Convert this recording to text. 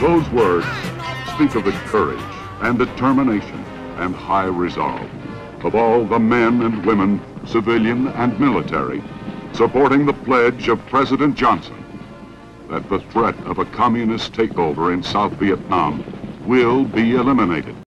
Those words speak of the courage and determination and high resolve of all the men and women, civilian and military, supporting the pledge of President Johnson that the threat of a communist takeover in South Vietnam will be eliminated.